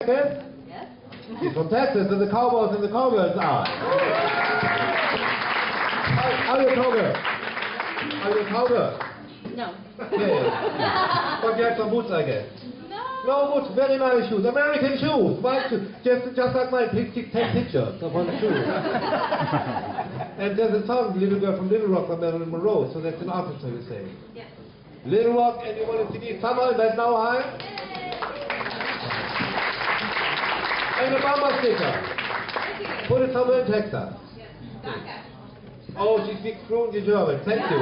Texas? Yes. He's from Texas, and the Cowboys and the Cowgirls are. Are, are you a cowgirl? Are you a cowgirl? No. Yeah. but you have some boots, I guess. No. No boots, very nice shoes. American shoes. White shoes. Just, just like my pic, pic, take pictures of one shoes. and there's a song, Little Girl from Little Rock by Marilyn Monroe, so that's an artist, you say. Yes. Little Rock, and you want to see Summer, that's now high. And sticker. Put it somewhere in Texas. Oh, she speaks fluently German. Thank you.